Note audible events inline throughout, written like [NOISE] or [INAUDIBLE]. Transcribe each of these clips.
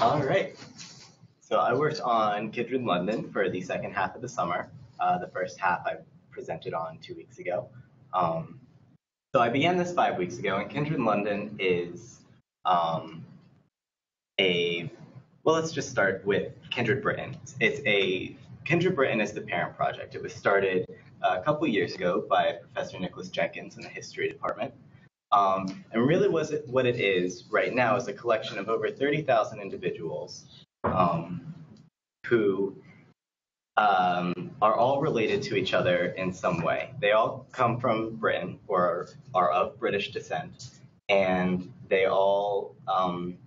All right. So I worked on Kindred London for the second half of the summer. Uh, the first half I presented on two weeks ago. Um, so I began this five weeks ago, and Kindred London is um, a well. Let's just start with Kindred Britain. It's a Kindred Britain is the parent project. It was started a couple years ago by Professor Nicholas Jenkins in the history department. Um, and really was it, what it is right now is a collection of over 30,000 individuals um, who um, are all related to each other in some way. They all come from Britain or are of British descent, and they all um,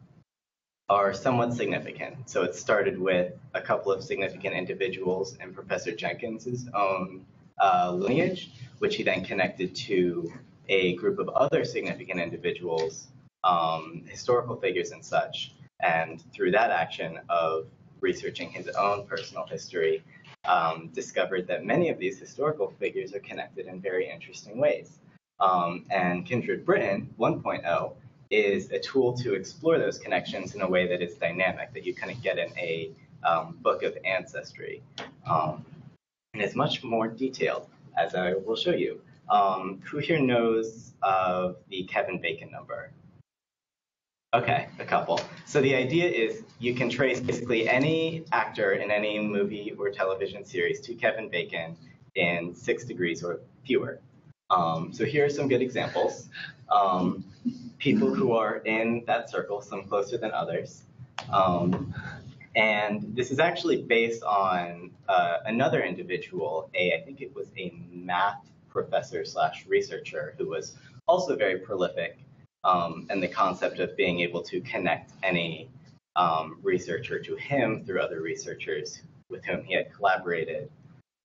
are somewhat significant. So it started with a couple of significant individuals in Professor Jenkins's own uh, lineage, which he then connected to a group of other significant individuals, um, historical figures and such. And through that action of researching his own personal history, um, discovered that many of these historical figures are connected in very interesting ways. Um, and Kindred Britain 1.0 is a tool to explore those connections in a way that is dynamic, that you kind of get in a um, book of ancestry. Um, and it's much more detailed, as I will show you. Um, who here knows of the Kevin Bacon number? Okay, a couple. So the idea is you can trace basically any actor in any movie or television series to Kevin Bacon in six degrees or fewer. Um, so here are some good examples. Um, people who are in that circle, some closer than others. Um, and this is actually based on uh, another individual, a I think it was a math professor slash researcher who was also very prolific um, and the concept of being able to connect any um, researcher to him through other researchers with whom he had collaborated.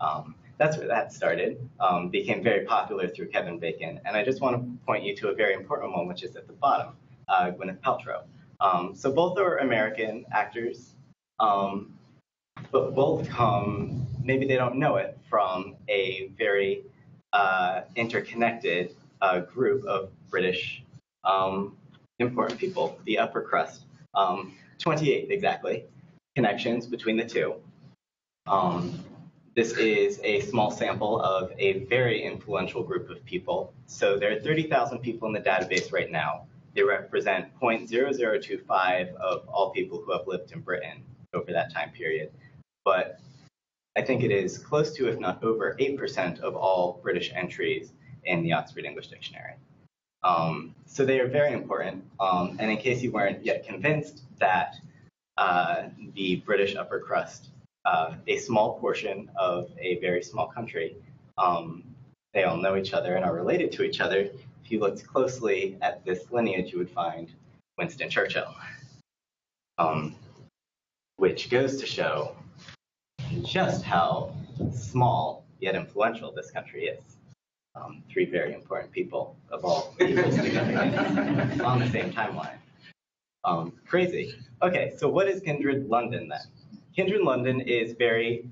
Um, that's where that started, um, became very popular through Kevin Bacon. And I just want to point you to a very important one, which is at the bottom, uh, Gwyneth Paltrow. Um, so both are American actors, um, but both come, maybe they don't know it, from a very uh, interconnected uh, group of British um, important people, the upper crust. Um, 28 exactly connections between the two. Um, this is a small sample of a very influential group of people. So there are 30,000 people in the database right now. They represent 0.0025 of all people who have lived in Britain over that time period. But I think it is close to, if not over, 8% of all British entries in the Oxford English Dictionary. Um, so they are very important. Um, and in case you weren't yet convinced that uh, the British upper crust, uh, a small portion of a very small country, um, they all know each other and are related to each other. If you looked closely at this lineage, you would find Winston Churchill, um, which goes to show just how small yet influential this country is. Um, three very important people of all significance [LAUGHS] on the same timeline. Um, crazy. Okay, so what is Kindred London then? Kindred London is very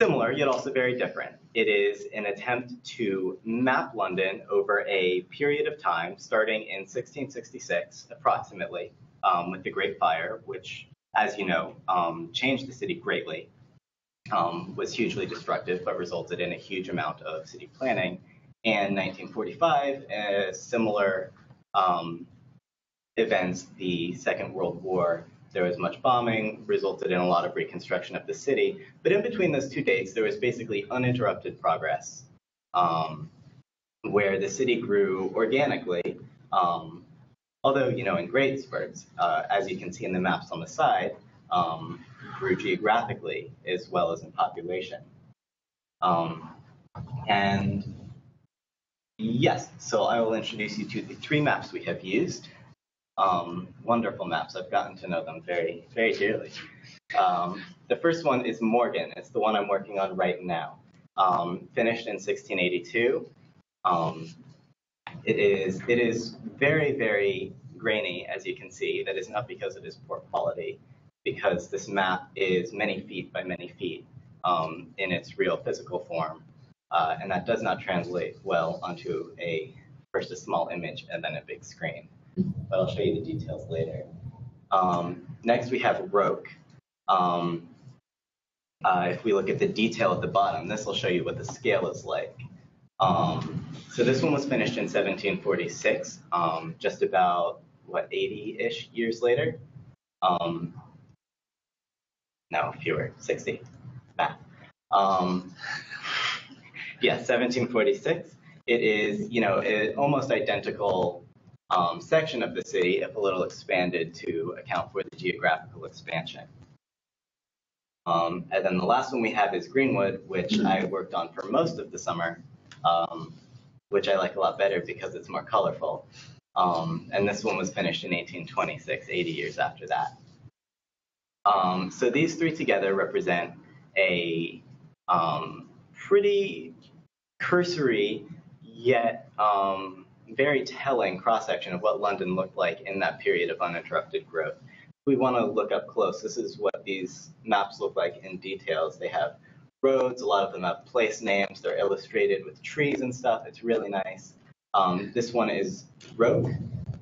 similar, yet also very different. It is an attempt to map London over a period of time starting in 1666, approximately, um, with the Great Fire, which, as you know, um, changed the city greatly um, was hugely destructive, but resulted in a huge amount of city planning. And 1945, a similar um, events, the Second World War, there was much bombing, resulted in a lot of reconstruction of the city. But in between those two dates, there was basically uninterrupted progress, um, where the city grew organically. Um, although, you know, in great spurts, uh, as you can see in the maps on the side, um, grew geographically as well as in population. Um, and yes, so I will introduce you to the three maps we have used. Um, wonderful maps. I've gotten to know them very, very dearly. Um, the first one is Morgan. It's the one I'm working on right now. Um, finished in 1682. Um, it is it is very, very grainy, as you can see. That is not because it is poor quality because this map is many feet by many feet um, in its real physical form. Uh, and that does not translate well onto a first a small image and then a big screen. But I'll show you the details later. Um, next, we have Rocque. Um, uh, if we look at the detail at the bottom, this will show you what the scale is like. Um, so this one was finished in 1746, um, just about, what, 80-ish years later? No, fewer, 60. Math. Um, yeah, 1746. It is, you know, an almost identical um, section of the city, if a little expanded to account for the geographical expansion. Um, and then the last one we have is Greenwood, which I worked on for most of the summer, um, which I like a lot better because it's more colorful. Um, and this one was finished in 1826, 80 years after that. Um, so these three together represent a um, pretty cursory yet um, very telling cross-section of what London looked like in that period of uninterrupted growth. We want to look up close. This is what these maps look like in details. They have roads. A lot of them have place names. They're illustrated with trees and stuff. It's really nice. Um, this one is Rocque.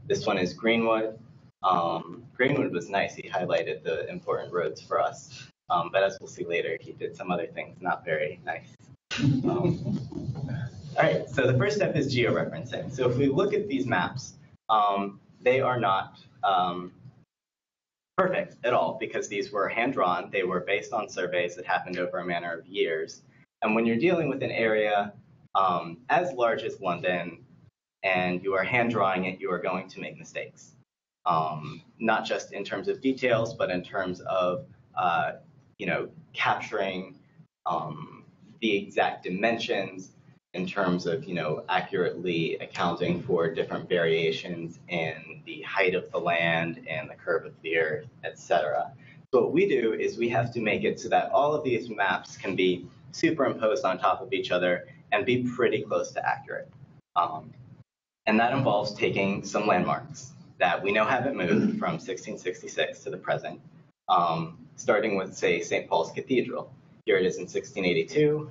This one is Greenwood. Um, Greenwood was nice. He highlighted the important roads for us. Um, but as we'll see later, he did some other things not very nice. Um, all right, so the first step is georeferencing. So if we look at these maps, um, they are not um, perfect at all because these were hand-drawn. They were based on surveys that happened over a manner of years. And when you're dealing with an area um, as large as London and you are hand-drawing it, you are going to make mistakes. Um, not just in terms of details, but in terms of, uh, you know, capturing um, the exact dimensions, in terms of, you know, accurately accounting for different variations in the height of the land and the curve of the earth, etc. So what we do is we have to make it so that all of these maps can be superimposed on top of each other and be pretty close to accurate. Um, and that involves taking some landmarks that we know haven't moved from 1666 to the present, um, starting with, say, St. Paul's Cathedral. Here it is in 1682,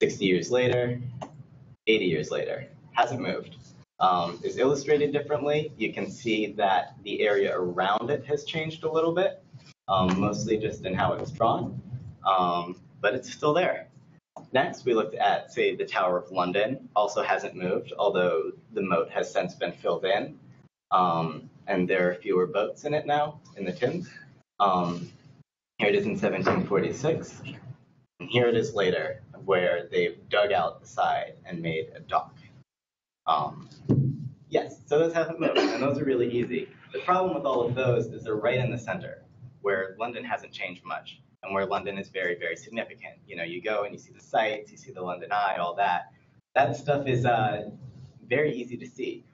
60 years later, 80 years later, hasn't moved. Um, is illustrated differently. You can see that the area around it has changed a little bit, um, mostly just in how it was drawn, um, but it's still there. Next, we looked at, say, the Tower of London, also hasn't moved, although the moat has since been filled in, um, and there are fewer boats in it now, in the Thames. Um, here it is in 1746, and here it is later, where they've dug out the side and made a dock. Um, yes, so those haven't moved, and those are really easy. The problem with all of those is they're right in the center, where London hasn't changed much, and where London is very, very significant. You know, you go and you see the sights, you see the London Eye, all that. That stuff is uh, very easy to see.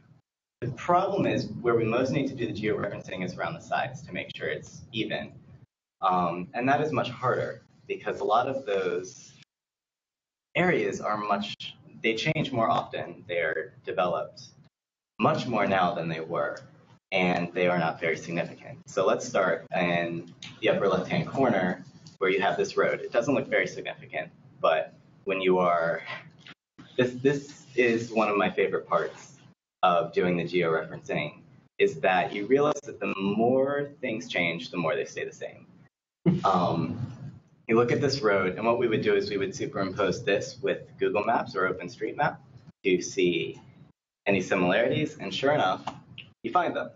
The problem is where we most need to do the georeferencing is around the sides to make sure it's even. Um, and that is much harder because a lot of those areas are much, they change more often. They're developed much more now than they were, and they are not very significant. So let's start in the upper left-hand corner where you have this road. It doesn't look very significant, but when you are, this, this is one of my favorite parts of doing the georeferencing, is that you realize that the more things change, the more they stay the same. Um, you look at this road, and what we would do is we would superimpose this with Google Maps or OpenStreetMap to see any similarities, and sure enough, you find them.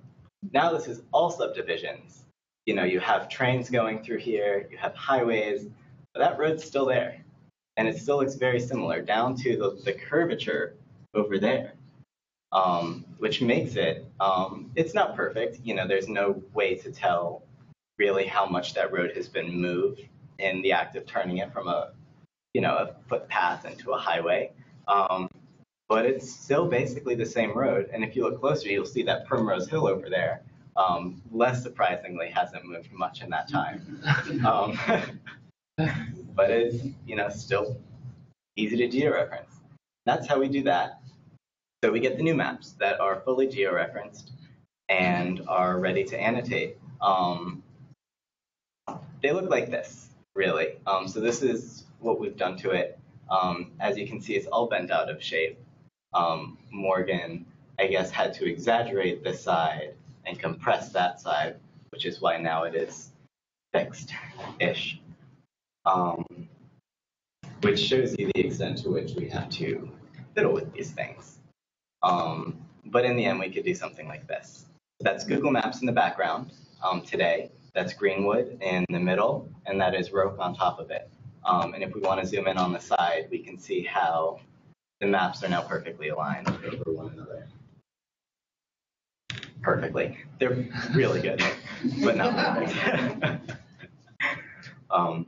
Now this is all subdivisions. You know, you have trains going through here, you have highways, but that road's still there. And it still looks very similar down to the, the curvature over there, um, which makes it, um, it's not perfect. You know, there's no way to tell really how much that road has been moved in the act of turning it from a, you know, a footpath into a highway. Um, but it's still basically the same road. And if you look closer, you'll see that Primrose Hill over there, um, less surprisingly, hasn't moved much in that time. [LAUGHS] Um, [LAUGHS] but it's, you know, still easy to georeference. That's how we do that. So we get the new maps that are fully georeferenced and are ready to annotate. Um, they look like this really. Um, so this is what we've done to it. Um, as you can see, it's all bent out of shape. Um, Morgan, I guess, had to exaggerate this side and compress that side, which is why now it is fixed-ish. Um, which shows you the extent to which we have to fiddle with these things. Um, but in the end, we could do something like this. That's Google Maps in the background um, today. That's Greenwood in the middle, and that is Rocque on top of it. Um, and if we want to zoom in on the side, we can see how the maps are now perfectly aligned over one another. Perfectly. They're really good, but not perfect. [LAUGHS] um,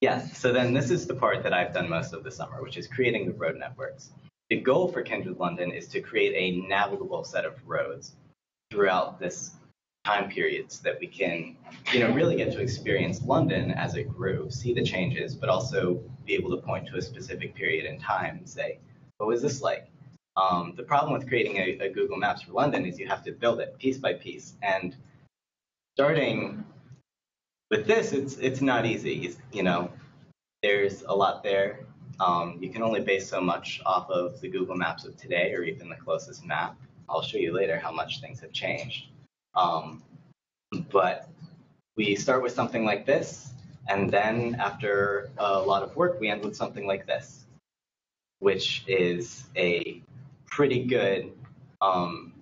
yes, so then this is the part that I've done most of the summer, which is creating the road networks. The goal for Kindred London is to create a navigable set of roads throughout this time period so that we can, you know, really get to experience London as it grew, see the changes, but also be able to point to a specific period in time and say, what was this like? Um, the problem with creating a, a Google Maps for London is you have to build it piece by piece. And starting with this, it's it's not easy. You know, there's a lot there. Um, you can only base so much off of the Google Maps of today or even the closest map. I'll show you later how much things have changed. Um, but we start with something like this, and then after a lot of work, we end with something like this, which is a pretty good um,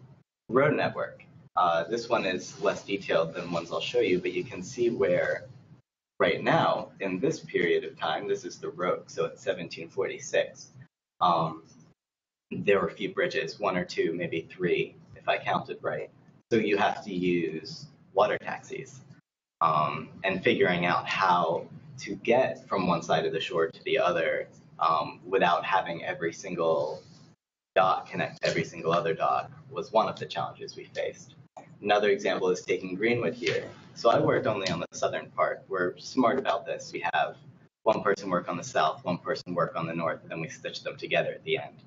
road network. Uh, this one is less detailed than ones I'll show you, but you can see where right now, in this period of time, this is the Rocque, so it's 1746. Um, there were a few bridges, one or two, maybe three, if I counted right. So you have to use water taxis um, and figuring out how to get from one side of the shore to the other um, without having every single dock connect to every single other dock was one of the challenges we faced. Another example is taking Greenwood here. So I worked only on the southern part. We're smart about this. We have one person work on the south, one person work on the north, and then we stitch them together at the end.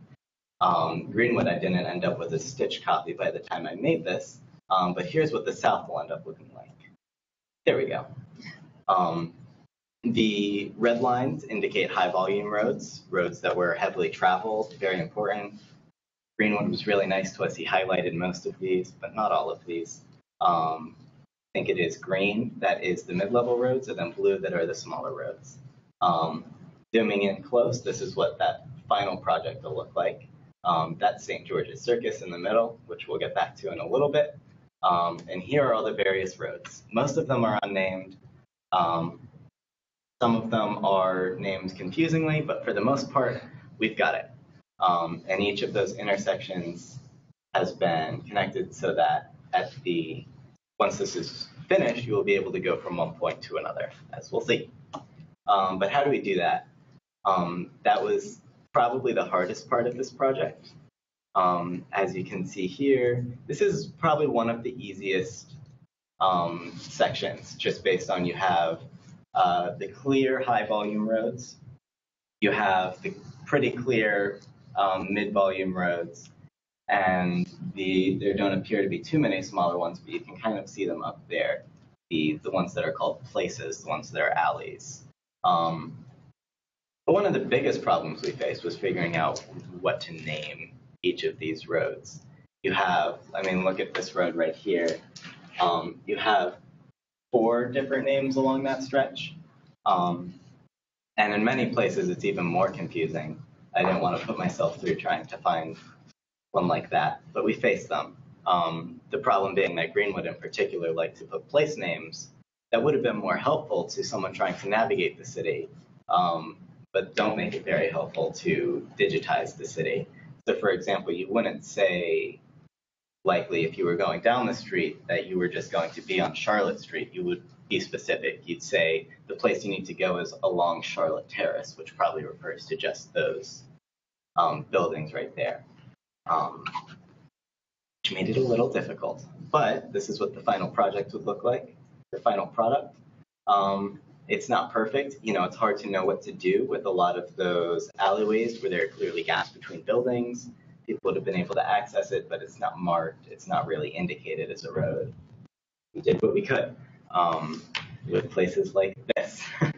Um, Greenwood, I didn't end up with a stitch copy by the time I made this, um, but here's what the south will end up looking like. There we go. Um, the red lines indicate high volume roads, roads that were heavily traveled, very important. Greenwood was really nice to us. He highlighted most of these, but not all of these. Um, I think it is green that is the mid-level roads, and then blue that are the smaller roads. Um, zooming in close, this is what that final project will look like. Um, that's St. George's Circus in the middle, which we'll get back to in a little bit. Um, and here are all the various roads. Most of them are unnamed. Um, some of them are named confusingly, but for the most part, we've got it. Um, and each of those intersections has been connected so that at the once this is finished, you will be able to go from one point to another, as we'll see. Um, but how do we do that? Um, that was probably the hardest part of this project. Um, as you can see here, this is probably one of the easiest um, sections, just based on you have uh, the clear high volume roads, you have the pretty clear um, mid-volume roads, and the there don't appear to be too many smaller ones, but you can kind of see them up there. The the ones that are called places, the ones that are alleys. Um, but one of the biggest problems we faced was figuring out what to name each of these roads. You have, I mean, look at this road right here. Um, you have four different names along that stretch. Um, and in many places, it's even more confusing. I didn't want to put myself through trying to find one like that, but we faced them. Um, the problem being that Greenwood in particular liked to put place names that would have been more helpful to someone trying to navigate the city, um, but don't make it very helpful to digitize the city. So for example, you wouldn't say likely if you were going down the street that you were just going to be on Charlotte Street. You would be specific. You'd say the place you need to go is along Charlotte Terrace, which probably refers to just those um, buildings right there, um, which made it a little difficult. But this is what the final project would look like, the final product. Um, it's not perfect. You know, it's hard to know what to do with a lot of those alleyways where there are clearly gaps between buildings. People would have been able to access it, but it's not marked. It's not really indicated as a road. We did what we could um, with places like this. [LAUGHS]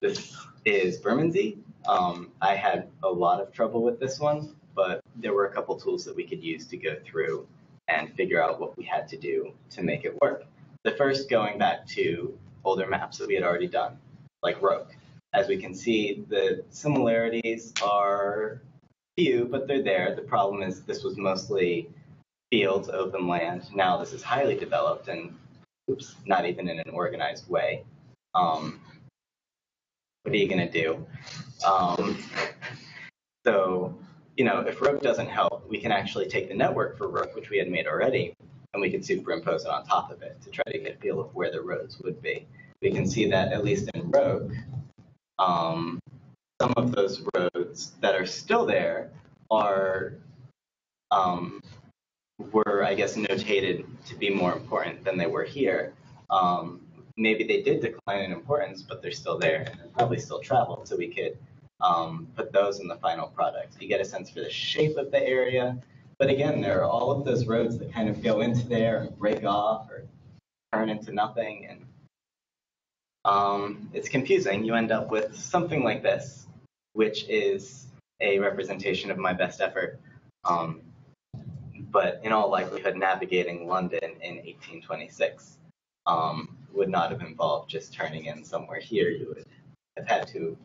this is Bermondsey. Um, I had a lot of trouble with this one, but there were a couple tools that we could use to go through and figure out what we had to do to make it work. The first going back to older maps that we had already done, like Rocque. As we can see, the similarities are few, but they're there. The problem is this was mostly fields, open land. Now this is highly developed and oops, not even in an organized way. Um, what are you going to do? Um, so, you know, if Rocque doesn't help, we can actually take the network for Rocque, which we had made already, and we can superimpose it on top of it to try to get a feel of where the roads would be. We can see that at least in Rocque, um, some of those roads that are still there are um, were, I guess, notated to be more important than they were here. Um, maybe they did decline in importance, but they're still there and probably still traveled. So we could um, put those in the final product. You get a sense for the shape of the area. But again, there are all of those roads that kind of go into there and break off or turn into nothing. And um, it's confusing. You end up with something like this, which is a representation of my best effort. Um, but in all likelihood, navigating London in 1826 um, would not have involved just turning in somewhere here. You would have had to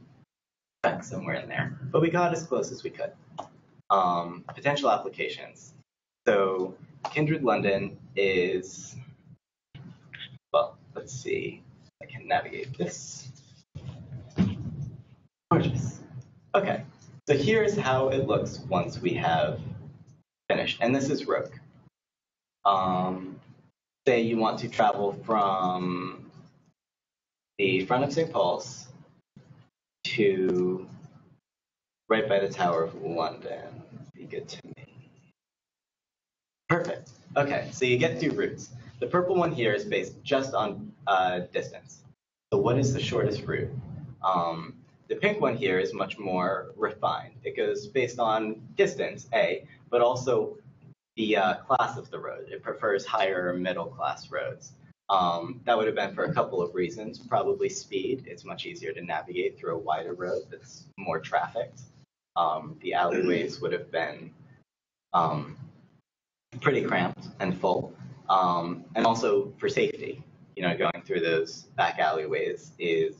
track somewhere in there. But we got as close as we could. Um, potential applications. So Kindred London is, well, let's see. I can navigate this. Gorgeous. Okay, so here's how it looks once we have finished. And this is Rocque. Um, say you want to travel from the front of St. Paul's to right by the Tower of London. Be good to me. Perfect. Okay, so you get two routes. The purple one here is based just on uh, distance. So what is the shortest route? Um, the pink one here is much more refined. It goes based on distance, A, but also the uh, class of the road. It prefers higher middle class roads. Um, that would have been for a couple of reasons. Probably speed. It's much easier to navigate through a wider road that's more trafficked. Um, the alleyways would have been um, pretty cramped and full. Um, and also for safety. You know, going through those back alleyways is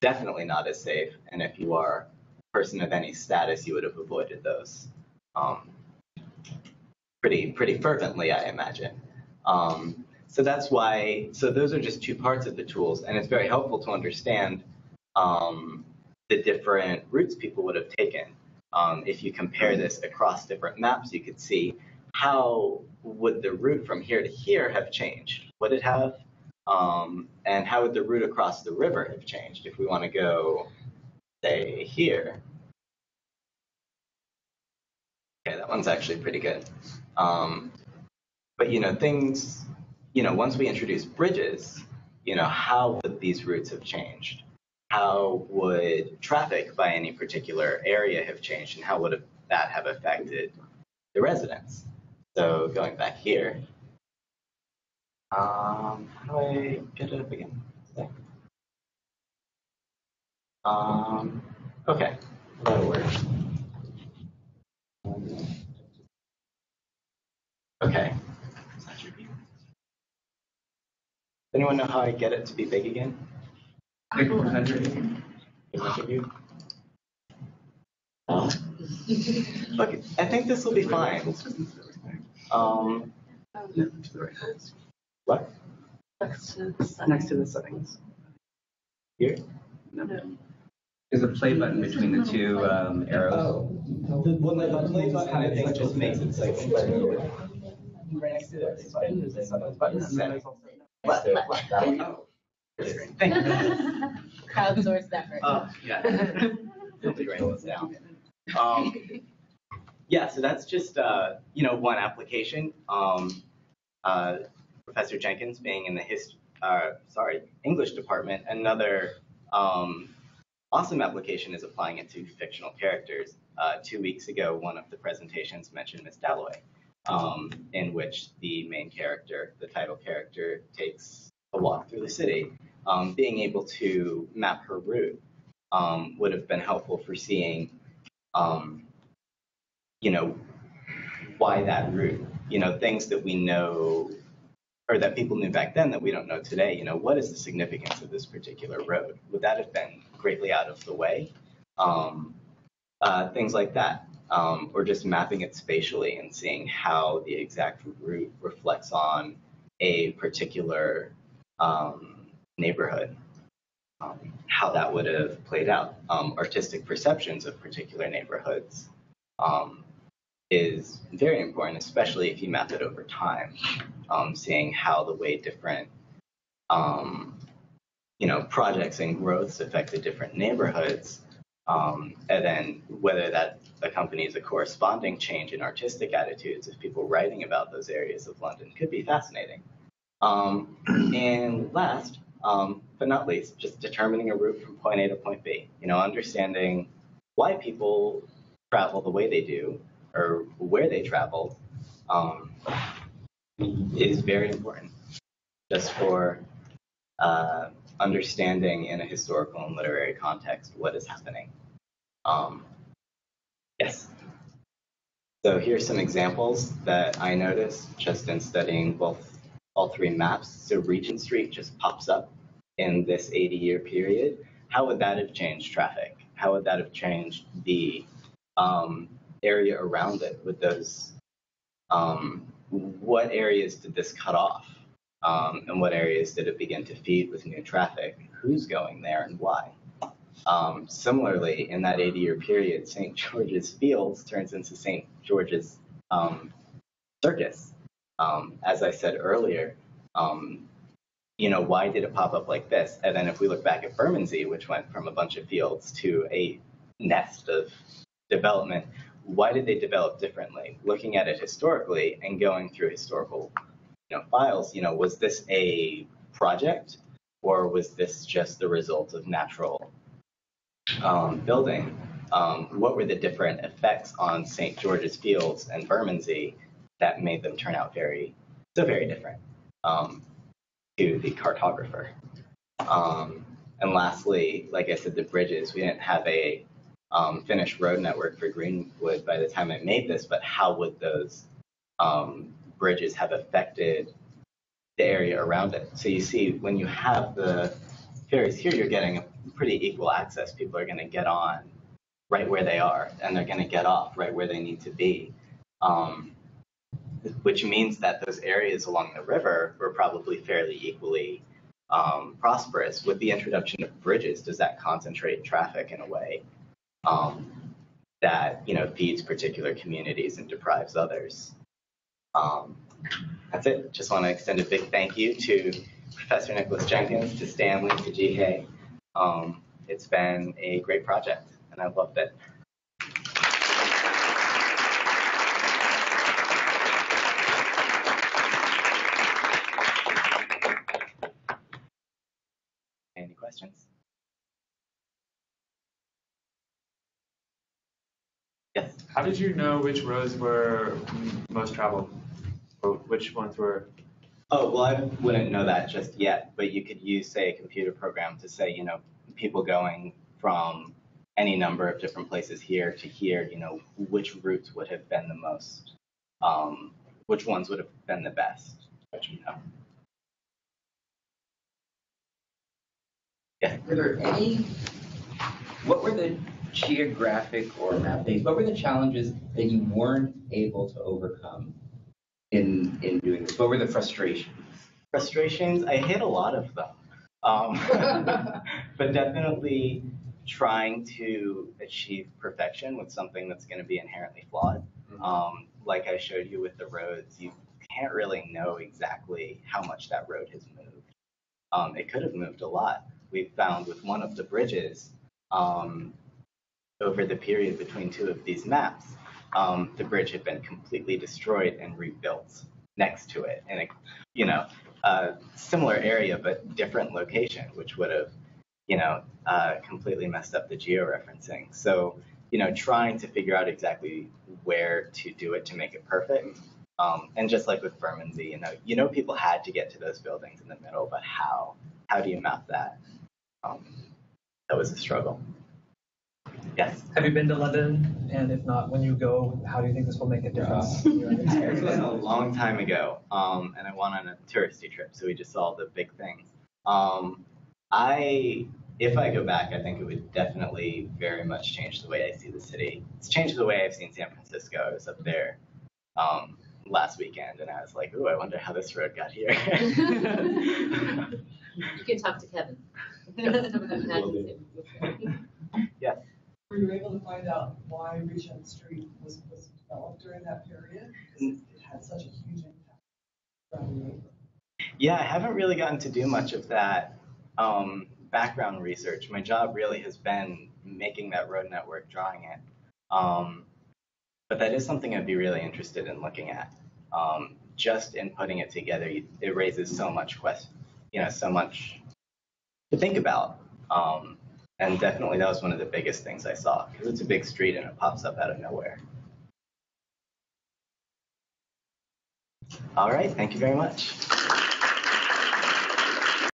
definitely not as safe. And if you are a person of any status, you would have avoided those um, pretty pretty fervently, I imagine. Um, so that's why. So those are just two parts of the tools, and it's very helpful to understand um, the different routes people would have taken. Um, if you compare this across different maps, you could see how would the route from here to here have changed? Would it have? Um, and how would the route across the river have changed if we want to go, say, here? Okay, that one's actually pretty good. Um, but you know, things, you know, once we introduce bridges, you know, how would these routes have changed? How would traffic by any particular area have changed, and how would that have affected the residents? So going back here, um, how do I get it up again? Um, okay, that'll work. Okay. Anyone know how I get it to be big again? Big percentage. you? Oh. Look, I think this will be fine. Um, what? Next to the settings. Next to the settings. Here? There's a play button between the two um, arrows. Oh, the, well, the play button I think just makes it so. Right next to it. Left, left. Oh. Thank you. Crowdsourced effort. Oh, yeah. Feel free to this down. Um, yeah, so that's just uh, you know one application. Um, uh, Professor Jenkins being in the hist uh, sorry English department, another um, awesome application is applying it to fictional characters. Uh, two weeks ago, one of the presentations mentioned Miss Dalloway, um, in which the main character, the title character, takes a walk through the city. Um, being able to map her route um, would have been helpful for seeing, um, you know, why that route you know, things that we know or that people knew back then that we don't know today. You know, what is the significance of this particular road? Would that have been greatly out of the way? Um, uh, things like that. Um, or just mapping it spatially and seeing how the exact route reflects on a particular um, neighborhood, um, how that would have played out. Um, artistic perceptions of particular neighborhoods um, is very important, especially if you map it over time, um, seeing how the way different you know, projects and growths affect the different neighborhoods, um, and then whether that accompanies a corresponding change in artistic attitudes of people writing about those areas of London could be fascinating. Um, and last, um, but not least, just determining a route from point A to point B. You know, understanding why people travel the way they do or where they travel um, is very important just for uh, understanding in a historical and literary context what is happening. Um, yes. So here's some examples that I noticed just in studying both all three maps. So Regent Street just pops up in this 80 year period. How would that have changed traffic? How would that have changed the um, area around it with those? Um, what areas did this cut off? Um, and what areas did it begin to feed with new traffic? Who's going there and why? Um, similarly, in that 80 year period, St. George's Fields turns into St. George's um, Circus. Um, as I said earlier, um, you know, why did it pop up like this? And then if we look back at Bermondsey, which went from a bunch of fields to a nest of development, why did they develop differently? Looking at it historically and going through historical you know, files, you know, was this a project or was this just the result of natural um, building? Um, what were the different effects on St. George's Fields and Bermondsey that made them turn out very, so very different um, to the cartographer? Um, and lastly, like I said, the bridges, we didn't have a um, finished road network for Greenwood by the time I made this, but how would those um, bridges have affected the area around it. So you see, when you have the ferries here, you're getting a pretty equal access. People are going to get on right where they are, and they're going to get off right where they need to be. Um, which means that those areas along the river were probably fairly equally um, prosperous. With the introduction of bridges, does that concentrate traffic in a way um, that you know feeds particular communities and deprives others? Um, that's it. Just want to extend a big thank you to Professor Nicholas Jenkins, to Stanley, to Jihei. Um, it's been a great project, and I've loved it. Any questions? Yes. How did you know which roads were most traveled? Or which ones were? Oh, well, I wouldn't know that just yet, but you could use, say, a computer program to say, you know, people going from any number of different places here to here, you know, which routes would have been the most, um, which ones would have been the best, you know. Yeah. Were there any, what were the geographic or map things, what were the challenges that you weren't able to overcome in, in doing this? What were the frustrations? frustrations? I hit a lot of them. Um, [LAUGHS] but definitely trying to achieve perfection with something that's going to be inherently flawed. Um, like i showed you with the roads you can't really know exactly how much that road has moved. Um, it could have moved a lot. We found with one of the bridges um, over the period between two of these maps um, the bridge had been completely destroyed and rebuilt next to it in a you know a similar area but different location which would have you know uh, completely messed up the georeferencing. So you know trying to figure out exactly where to do it to make it perfect um, and just like with Bermondsey you know you know people had to get to those buildings in the middle but how? How do you map that? Um, that was a struggle Yes. Have you been to London? And if not, when you go, how do you think this will make a difference? in your It's been a long time ago, um, and I went on a touristy trip, so we just saw the big things. Um, I, if I go back, I think it would definitely very much change the way I see the city. It's changed the way I've seen San Francisco. I was up there um, last weekend, and I was like, "Ooh, I wonder how this road got here." [LAUGHS] [LAUGHS] You can talk to Kevin. [LAUGHS] Will do. Were you able to find out why Regent Street was, was developed during that period? 'Cause it had such a huge impact. Yeah, I haven't really gotten to do much of that um, background research. My job really has been making that road network, drawing it. Um, but that is something I'd be really interested in looking at. Um, just in putting it together, it raises so much quest, you know, so much to think about. Um, and definitely that was one of the biggest things I saw because it's a big street and it pops up out of nowhere. All right, thank you very much.